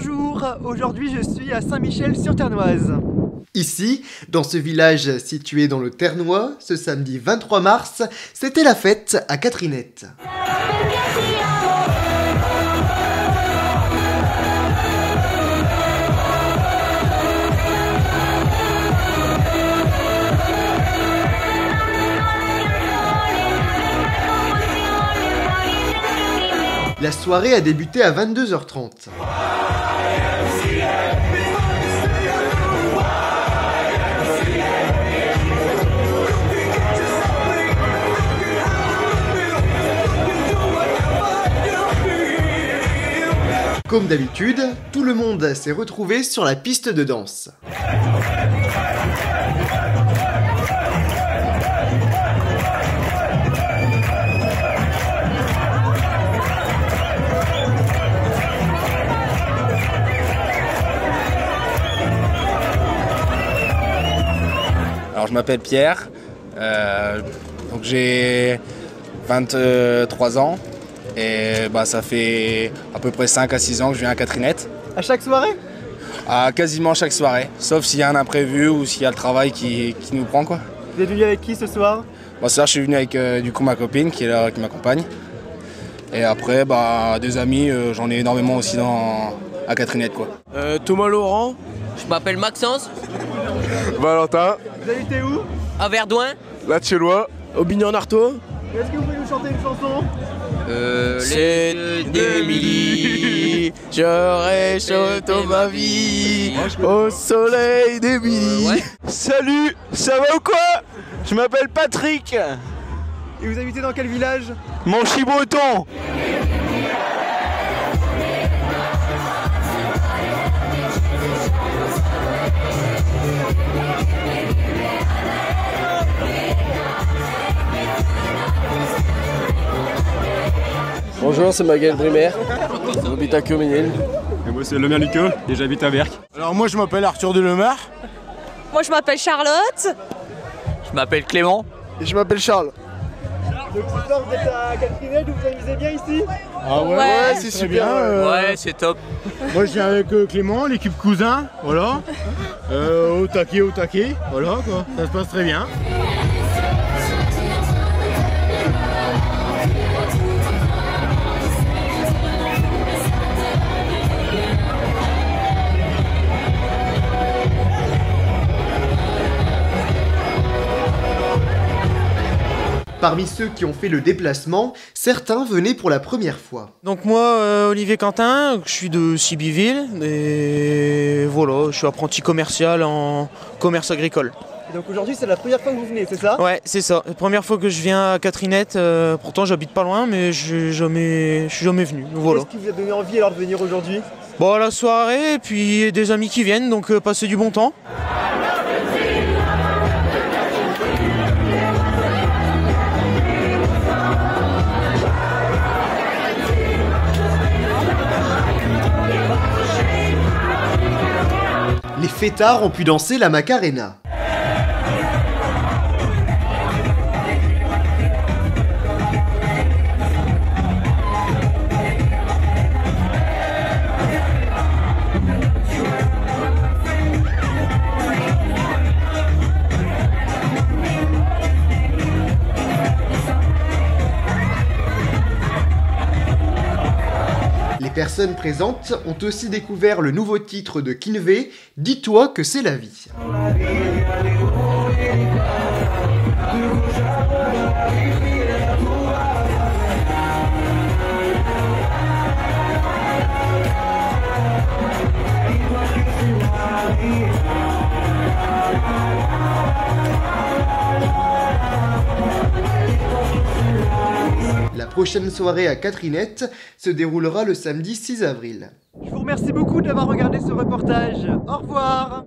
Bonjour, aujourd'hui je suis à Saint-Michel-sur-Ternoise. Ici, dans ce village situé dans le Ternois, ce samedi 23 mars, c'était la fête à Catherinette. La soirée a débuté à 22h30. Comme d'habitude, tout le monde s'est retrouvé sur la piste de danse. Alors je m'appelle Pierre, euh, donc j'ai 23 ans et bah, ça fait à peu près 5 à 6 ans que je viens à Catherinette. À chaque soirée À quasiment chaque soirée, sauf s'il y a un imprévu ou s'il y a le travail qui, qui nous prend quoi. Vous êtes venu avec qui ce soir? Bon, ce soir je suis venu avec euh, du coup ma copine qui est là, qui m'accompagne. Et après bah, des amis, euh, j'en ai énormément aussi dans, à Catherinette quoi. Euh, Thomas Laurent, Je m'appelle Maxence, Valentin, Vous habitez où? À Verdouin. La Tchellois, Aubignan Artaud. Est-ce que vous pouvez nous chanter une chanson? Euh, C'est d'Émilie, je réchauffe ma vie au soleil d'Émilie. Ouais. Salut, ça va ou quoi? Je m'appelle Patrick, Et vous habitez dans quel village? Mon breton. Bonjour, c'est Magali Brimer. J'habite à Comminil. Et moi c'est Lemien Lucot et j'habite à Berck. Alors moi je m'appelle Arthur Delemar. Moi je m'appelle Charlotte. Je m'appelle Clément. Et je m'appelle Charles. Donc ce soir vous êtes à Catherinette, vous vous amusez bien ici? Ah ouais, Ouais. c'est super. euh, Ouais, c'est top. Moi je viens avec euh, Clément, l'équipe cousin, voilà. Euh, au taquet, au taquet, voilà quoi. Ça se passe très bien. Parmi ceux qui ont fait le déplacement, certains venaient pour la première fois. Donc moi, euh, Olivier Quentin, je suis de Sibiville et voilà, je suis apprenti commercial en commerce agricole. Et donc aujourd'hui c'est la première fois que vous venez, c'est ça? Ouais, c'est ça. La première fois que je viens à Catherinette, euh, pourtant j'habite pas loin, mais je jamais, je suis jamais venu. Voilà. Qu'est-ce qui vous a donné envie alors de venir aujourd'hui? Bon, la soirée, et puis des amis qui viennent, donc euh, passer du bon temps. Les fêtards ont pu danser la Macarena. Personnes présentes ont aussi découvert le nouveau titre de Kinvey, Dis-toi que c'est la vie. Prochaine soirée à Catherinette se déroulera le samedi 6 avril. Je vous remercie beaucoup d'avoir regardé ce reportage. Au revoir